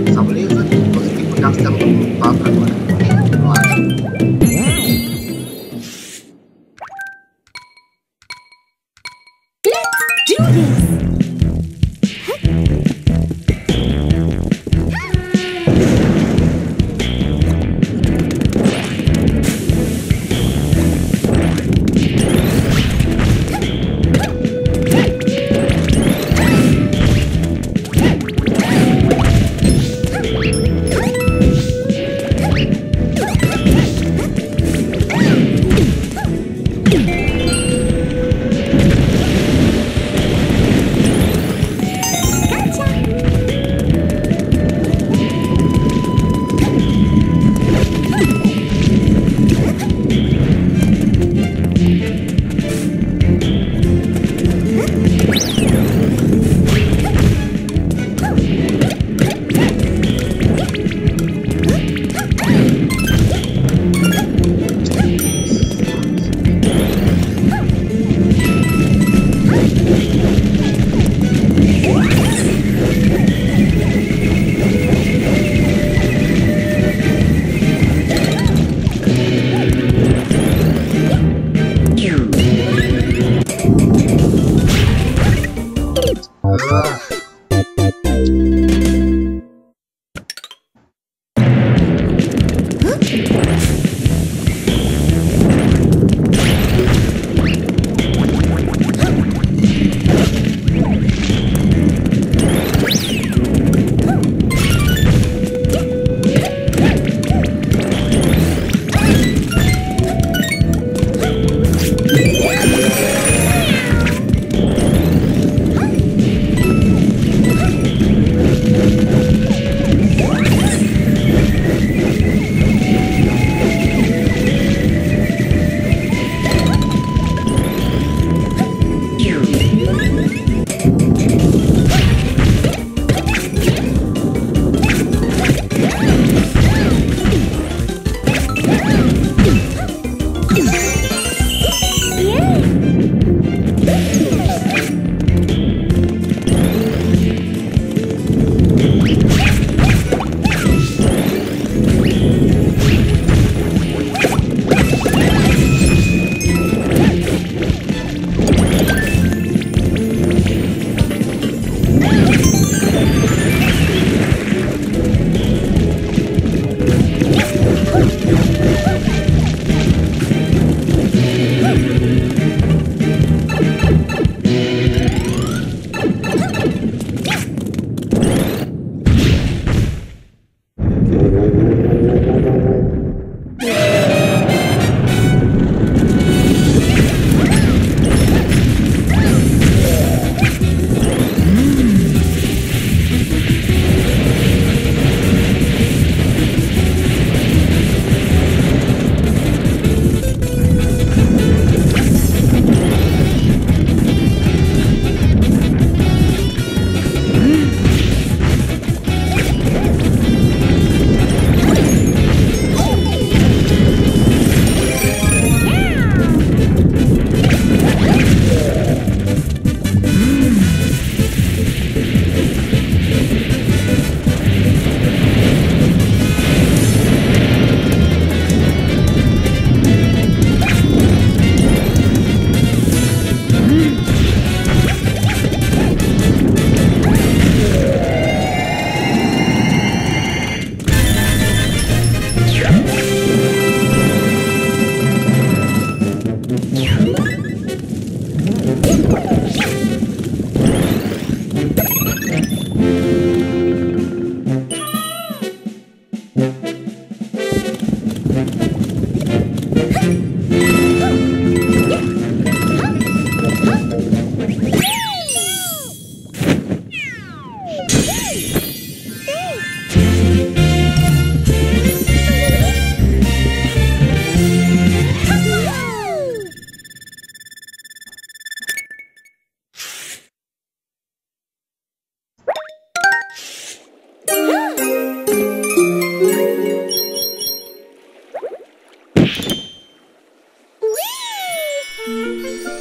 咋不嘞？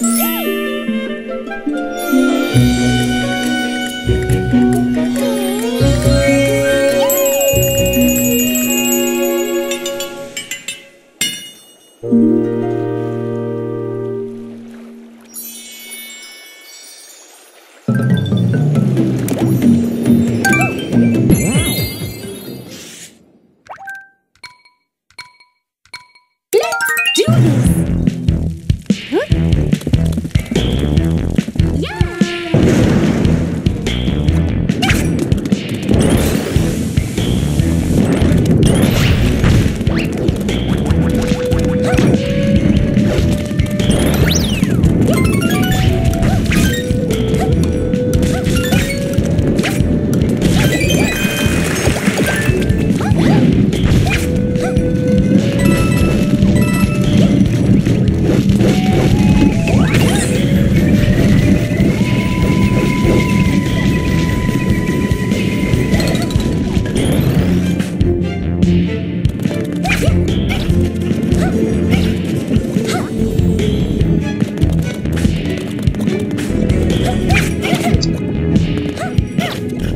Yay! Yeah.